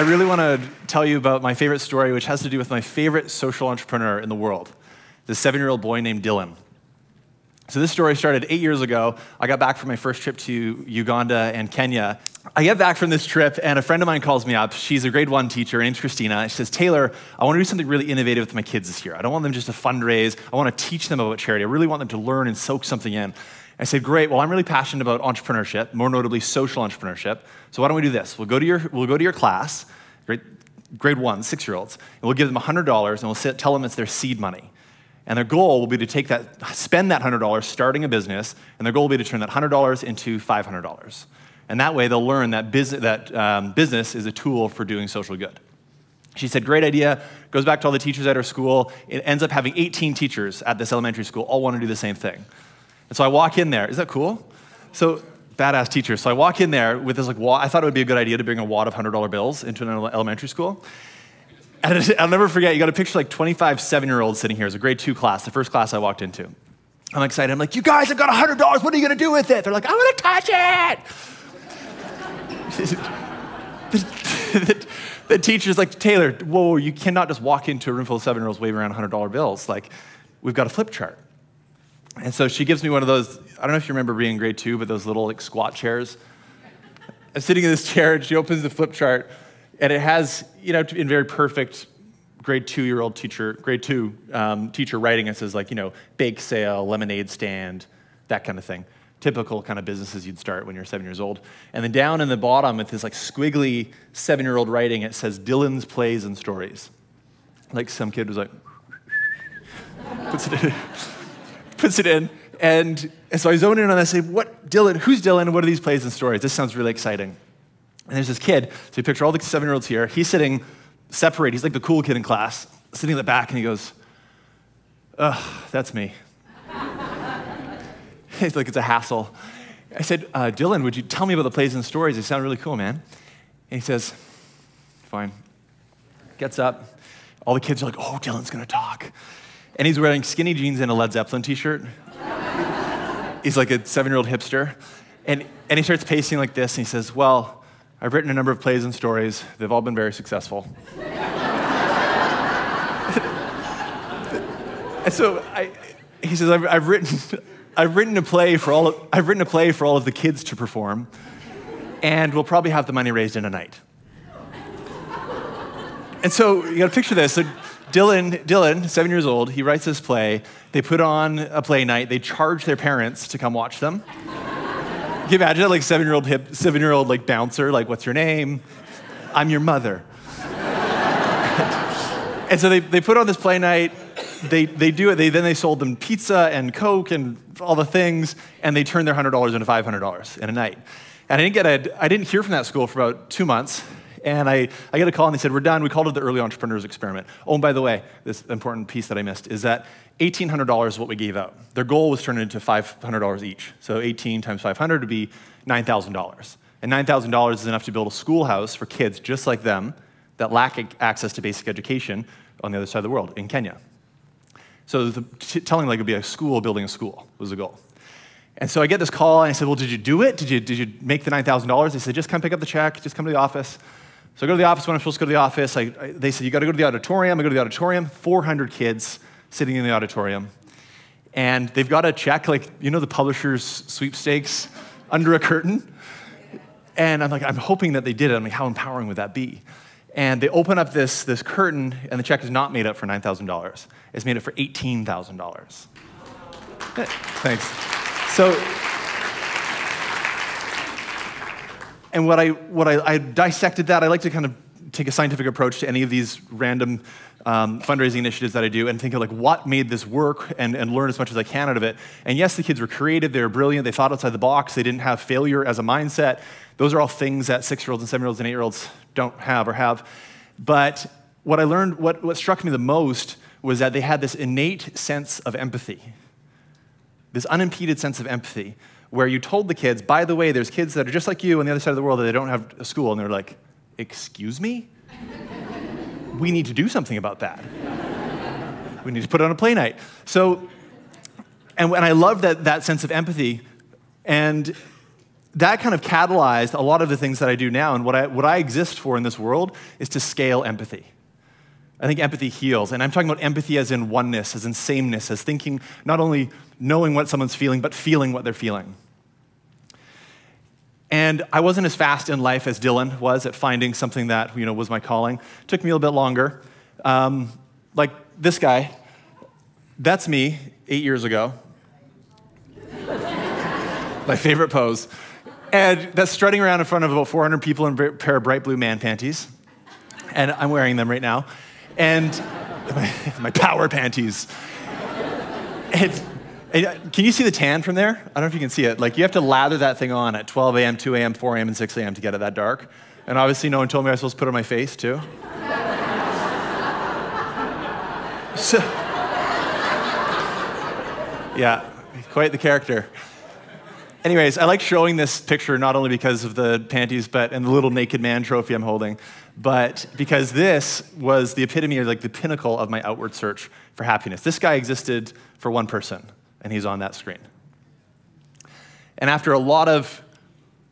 I really want to tell you about my favorite story, which has to do with my favorite social entrepreneur in the world, this seven year old boy named Dylan. So, this story started eight years ago. I got back from my first trip to Uganda and Kenya. I get back from this trip, and a friend of mine calls me up. She's a grade one teacher. Her name's Christina. She says, Taylor, I want to do something really innovative with my kids this year. I don't want them just to fundraise, I want to teach them about charity. I really want them to learn and soak something in. I said, Great. Well, I'm really passionate about entrepreneurship, more notably social entrepreneurship. So, why don't we do this? We'll go to your, we'll go to your class, grade, grade one, six year olds, and we'll give them $100 and we'll sit, tell them it's their seed money. And their goal will be to take that, spend that $100 starting a business, and their goal will be to turn that $100 into $500. And that way they'll learn that, business, that um, business is a tool for doing social good. She said, Great idea. Goes back to all the teachers at her school. It ends up having 18 teachers at this elementary school, all want to do the same thing. And so I walk in there. Is that cool? So, badass teacher. So I walk in there with this, like, wad. I thought it would be a good idea to bring a wad of $100 bills into an elementary school. And I'll never forget, you got a picture like 25 seven year olds sitting here. It was a grade two class, the first class I walked into. I'm excited. I'm like, you guys have got $100. What are you going to do with it? They're like, I want to touch it. the, the teacher's like, Taylor, whoa, you cannot just walk into a room full of seven year olds waving around $100 bills. Like, we've got a flip chart. And so she gives me one of those, I don't know if you remember being in grade two, but those little like squat chairs. I'm sitting in this chair and she opens the flip chart and it has, you know, in very perfect grade two year old teacher, grade two um, teacher writing, it says like, you know, bake sale, lemonade stand, that kind of thing. Typical kind of businesses you'd start when you're seven years old. And then down in the bottom with this like squiggly seven year old writing, it says Dylan's Plays and Stories. Like some kid was like, puts it in, puts it in. And, so I zone in on that and say, what, Dylan, who's Dylan? What are these plays and stories? This sounds really exciting. And there's this kid, so you picture all the seven year olds here. He's sitting separate, he's like the cool kid in class, sitting in the back, and he goes, Ugh, that's me. He's like, it's a hassle. I said, uh, Dylan, would you tell me about the plays and stories? They sound really cool, man. And he says, Fine. Gets up. All the kids are like, Oh, Dylan's gonna talk. And he's wearing skinny jeans and a Led Zeppelin t shirt. he's like a seven year old hipster. And, and he starts pacing like this, and he says, Well, I've written a number of plays and stories. They've all been very successful. and so I, he says, I've, I've, written, I've written a play for all of, I've written a play for all of the kids to perform, and we'll probably have the money raised in a night. and so you got to picture this. So Dylan, Dylan, seven years old, he writes this play. They put on a play night. They charge their parents to come watch them. Can you imagine that, like seven year old hip, seven year old like bouncer, like, what's your name? I'm your mother. and so they, they put on this play night. They, they do it. They, then they sold them pizza and Coke and all the things, and they turned their $100 into $500 in a night. And I didn't, get a, I didn't hear from that school for about two months. And I, I get a call and they said, We're done. We called it the Early Entrepreneurs Experiment. Oh, and by the way, this important piece that I missed is that $1,800 is what we gave out. Their goal was turned into $500 each. So 18 times 500 would be $9,000. And $9,000 is enough to build a schoolhouse for kids just like them that lack access to basic education on the other side of the world in Kenya. So the, telling like it would be a school building a school was the goal. And so I get this call and I said, Well, did you do it? Did you, did you make the $9,000? They said, Just come pick up the check, just come to the office. So I go to the office when I'm supposed to go to the office. I, I, they said, You got to go to the auditorium. I go to the auditorium, 400 kids sitting in the auditorium. And they've got a check, like, you know, the publisher's sweepstakes under a curtain. And I'm like, I'm hoping that they did it. I'm like, how empowering would that be? And they open up this, this curtain, and the check is not made up for $9,000. It's made up for $18,000. Thanks. So, and what I, what I, I dissected that, I like to kind of take a scientific approach to any of these random um, fundraising initiatives that I do and think of like what made this work and, and learn as much as I can out of it. And yes, the kids were creative, they were brilliant, they thought outside the box, they didn't have failure as a mindset. Those are all things that six year olds and seven year olds and eight year olds don't have or have. But what I learned, what, what struck me the most was that they had this innate sense of empathy, this unimpeded sense of empathy, where you told the kids, by the way, there's kids that are just like you on the other side of the world that they don't have a school, and they're like, excuse me? we need to do something about that. we need to put on a play night. So, and, and I love that, that sense of empathy. And that kind of catalyzed a lot of the things that I do now. And what I, what I exist for in this world is to scale empathy. I think empathy heals. And I'm talking about empathy as in oneness, as in sameness, as thinking, not only knowing what someone's feeling, but feeling what they're feeling. And I wasn't as fast in life as Dylan was at finding something that you know, was my calling. It took me a little bit longer. Um, like this guy, that's me eight years ago. my favorite pose. And that's strutting around in front of about 400 people in a pair of bright blue man panties. And I'm wearing them right now. And my, my power panties. Uh, can you see the tan from there? I don't know if you can see it. Like, you have to lather that thing on at 12 a.m., 2 a.m., 4 a.m., and 6 a.m. to get it that dark. And obviously, no one told me I was supposed to put it on my face, too. so, yeah, quite the character. Anyways, I like showing this picture not only because of the panties, but and the little naked man trophy I'm holding, but because this was the epitome or like the pinnacle of my outward search for happiness. This guy existed for one person and he's on that screen. And after a lot of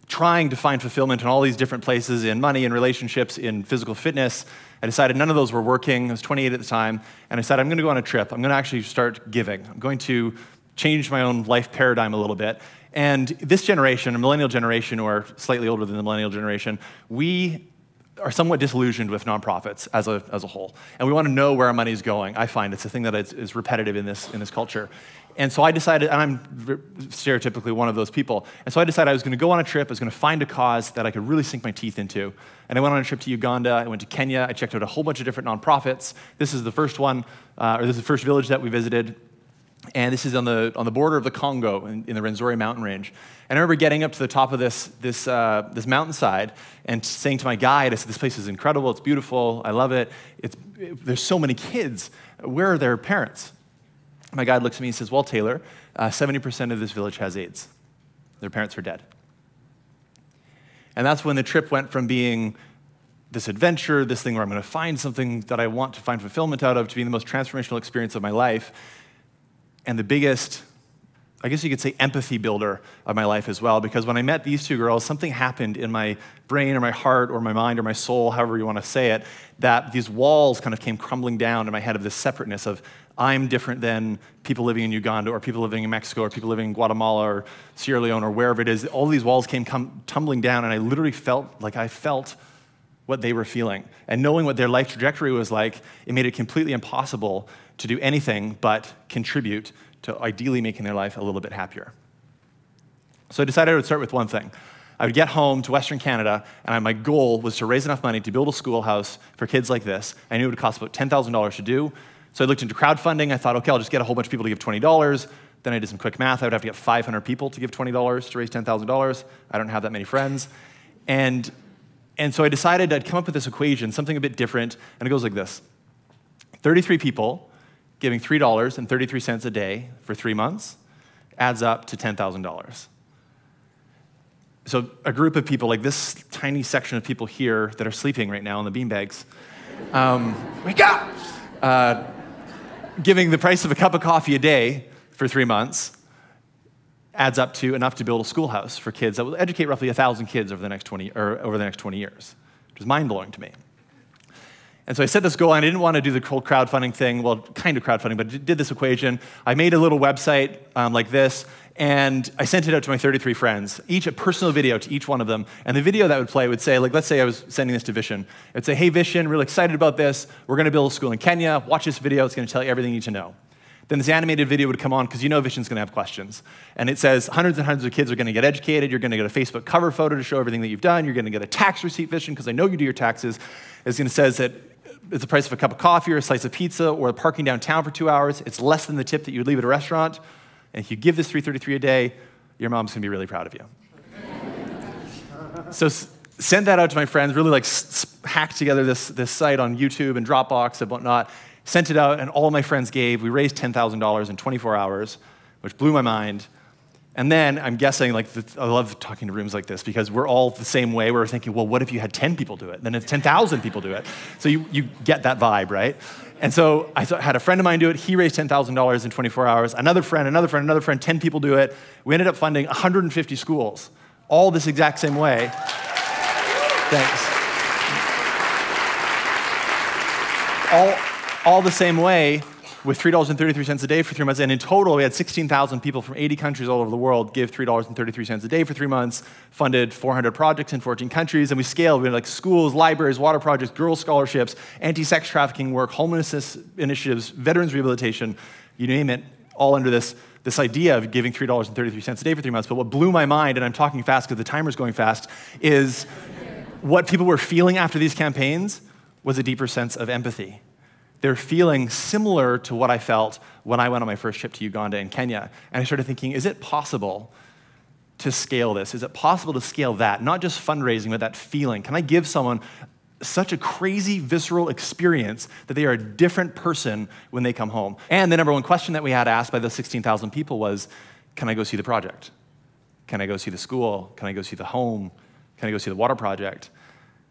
trying to find fulfillment in all these different places in money, in relationships, in physical fitness, I decided none of those were working. I was 28 at the time, and I said, I'm going to go on a trip. I'm going to actually start giving. I'm going to change my own life paradigm a little bit. And this generation, a millennial generation, or slightly older than the millennial generation, we are somewhat disillusioned with nonprofits as a, as a whole. And we want to know where our money is going. I find it's a thing that is, is repetitive in this, in this culture. And so I decided, and I'm stereotypically one of those people, and so I decided I was going to go on a trip, I was going to find a cause that I could really sink my teeth into. And I went on a trip to Uganda, I went to Kenya, I checked out a whole bunch of different nonprofits. This is the first one, uh, or this is the first village that we visited. And this is on the, on the border of the Congo in, in the Rwenzori mountain range. And I remember getting up to the top of this, this, uh, this mountainside and saying to my guide, I said, This place is incredible, it's beautiful, I love it. It's, it there's so many kids. Where are their parents? My guide looks at me and says, Well, Taylor, uh, 70% of this village has AIDS. Their parents are dead. And that's when the trip went from being this adventure, this thing where I'm going to find something that I want to find fulfillment out of, to being the most transformational experience of my life. And the biggest, I guess you could say, empathy builder of my life as well. Because when I met these two girls, something happened in my brain or my heart or my mind or my soul, however you want to say it, that these walls kind of came crumbling down in my head of this separateness of I'm different than people living in Uganda or people living in Mexico or people living in Guatemala or Sierra Leone or wherever it is. All these walls came tumbling down, and I literally felt like I felt what they were feeling. And knowing what their life trajectory was like, it made it completely impossible to do anything but contribute to ideally making their life a little bit happier. So I decided I would start with one thing. I would get home to Western Canada, and my goal was to raise enough money to build a schoolhouse for kids like this. I knew it would cost about $10,000 to do. So I looked into crowdfunding. I thought, okay, I'll just get a whole bunch of people to give $20. Then I did some quick math. I would have to get 500 people to give $20 to raise $10,000. I don't have that many friends. And, and so I decided I'd come up with this equation, something a bit different, and it goes like this 33 people giving $3.33 a day for three months adds up to $10,000. So a group of people, like this tiny section of people here that are sleeping right now in the beanbags, um, wake up! Uh, giving the price of a cup of coffee a day for three months adds up to enough to build a schoolhouse for kids that will educate roughly 1,000 kids over the next 20, or over the next 20 years, which is mind-blowing to me. And so I set this goal, and I didn't want to do the whole crowdfunding thing, well, kind of crowdfunding, but I did this equation. I made a little website um, like this, and I sent it out to my 33 friends, each a personal video to each one of them. And the video that would play would say, like, let's say I was sending this to Vishen. It'd say, hey, Vishen, really excited about this. We're going to build a school in Kenya. Watch this video. It's going to tell you everything you need to know. Then this animated video would come on because you know Vishen's going to have questions. And it says hundreds and hundreds of kids are going to get educated. You're going to get a Facebook cover photo to show everything that you've done. You're going to get a tax receipt, Vishen, because I know you do your taxes. It's going to say that it's the price of a cup of coffee or a slice of pizza or parking downtown for two hours. It's less than the tip that you would leave at a restaurant. And if you give this 333 a day, your mom's gonna be really proud of you. so send that out to my friends, really like hack together this, this site on YouTube and Dropbox and whatnot. Sent it out, and all my friends gave. We raised $10,000 in 24 hours, which blew my mind. And then I'm guessing, like, I love talking to rooms like this because we're all the same way. We're thinking, well, what if you had 10 people do it? Then if 10,000 people do it. So you, you get that vibe, right? And so I had a friend of mine do it. He raised $10,000 in 24 hours. Another friend, another friend, another friend, 10 people do it. We ended up funding 150 schools all this exact same way. Thanks. All, all the same way with $3.33 a day for three months. And in total, we had 16,000 people from 80 countries all over the world give $3.33 a day for three months, funded 400 projects in 14 countries. And we scaled. We had like schools, libraries, water projects, girls' scholarships, anti sex trafficking work, homelessness initiatives, veterans rehabilitation, you name it, all under this, this idea of giving $3.33 a day for three months. But what blew my mind, and I'm talking fast because the timer's going fast, is what people were feeling after these campaigns was a deeper sense of empathy they're feeling similar to what I felt when I went on my first trip to Uganda and Kenya. And I started thinking, is it possible to scale this? Is it possible to scale that? Not just fundraising, but that feeling. Can I give someone such a crazy, visceral experience that they are a different person when they come home? And the number one question that we had asked by those 16,000 people was, can I go see the project? Can I go see the school? Can I go see the home? Can I go see the water project?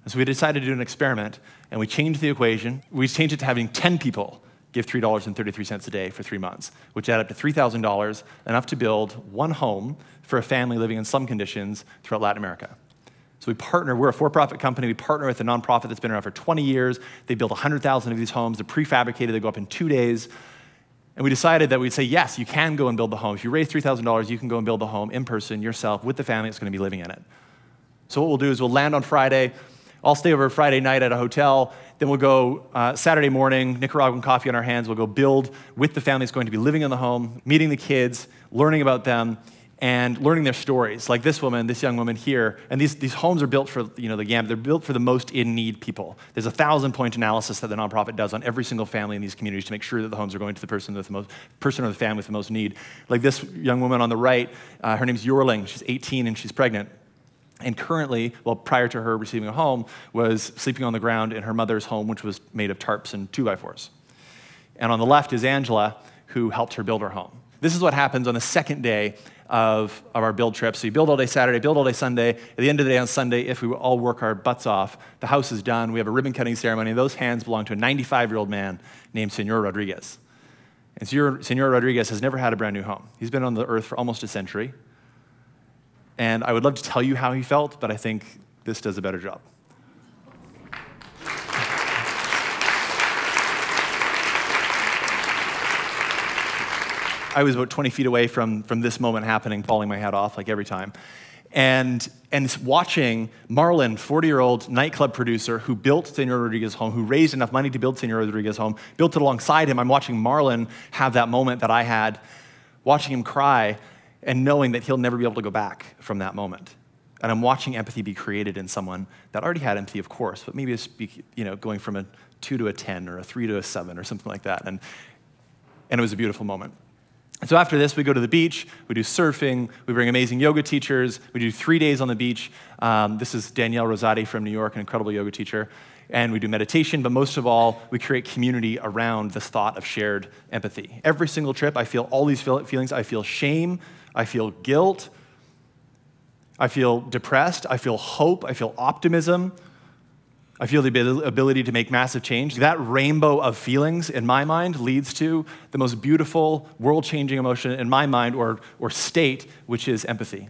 And so we decided to do an experiment, and we changed the equation. We changed it to having 10 people give $3.33 a day for three months, which added up to $3,000, enough to build one home for a family living in slum conditions throughout Latin America. So we partner, we're a for profit company. We partner with a nonprofit that's been around for 20 years. They build 100,000 of these homes. They're prefabricated, they go up in two days. And we decided that we'd say, yes, you can go and build the home. If you raise $3,000, you can go and build the home in person yourself with the family that's going to be living in it. So what we'll do is we'll land on Friday. I'll stay over Friday night at a hotel. Then we'll go uh, Saturday morning, Nicaraguan coffee on our hands. We'll go build with the family that's going to be living in the home, meeting the kids, learning about them, and learning their stories. Like this woman, this young woman here. And these, these homes are built for, you know, the gamut. They're built for the most in need people. There's a thousand point analysis that the nonprofit does on every single family in these communities to make sure that the homes are going to the person with the most, person or the family with the most need. Like this young woman on the right, uh, her name's Yorling. She's 18 and she's pregnant. And currently, well, prior to her receiving a home, was sleeping on the ground in her mother's home, which was made of tarps and two by fours. And on the left is Angela, who helped her build her home. This is what happens on the second day of, of our build trip. So you build all day Saturday, build all day Sunday. At the end of the day on Sunday, if we all work our butts off, the house is done. We have a ribbon cutting ceremony. Those hands belong to a 95 year old man named Senor Rodriguez. And Senor, Senor Rodriguez has never had a brand new home. He's been on the earth for almost a century. And I would love to tell you how he felt, but I think this does a better job. I was about 20 feet away from, from this moment happening, falling my hat off like every time. And, and watching Marlon, 40 year old nightclub producer who built Senor Rodriguez's home, who raised enough money to build Senor Rodriguez's home, built it alongside him. I'm watching Marlon have that moment that I had, watching him cry and knowing that he'll never be able to go back from that moment. And I'm watching empathy be created in someone that already had empathy, of course, but maybe it's you know, going from a two to a 10 or a three to a seven or something like that. And, and it was a beautiful moment. And so after this, we go to the beach, we do surfing, we bring amazing yoga teachers, we do three days on the beach. Um, this is Danielle Rosati from New York, an incredible yoga teacher. And we do meditation, but most of all, we create community around this thought of shared empathy. Every single trip, I feel all these feelings. I feel shame, I feel guilt. I feel depressed. I feel hope. I feel optimism. I feel the ability to make massive change. That rainbow of feelings in my mind leads to the most beautiful, world changing emotion in my mind or, or state, which is empathy.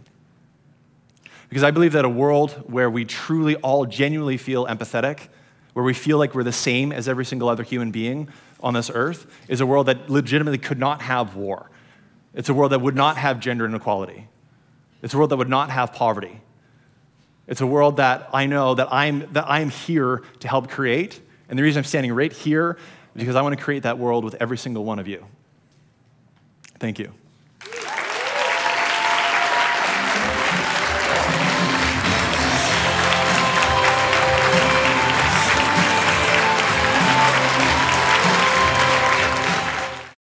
Because I believe that a world where we truly all genuinely feel empathetic, where we feel like we're the same as every single other human being on this earth, is a world that legitimately could not have war. It's a world that would not have gender inequality. It's a world that would not have poverty. It's a world that I know that I'm, that I'm here to help create. And the reason I'm standing right here is because I want to create that world with every single one of you. Thank you.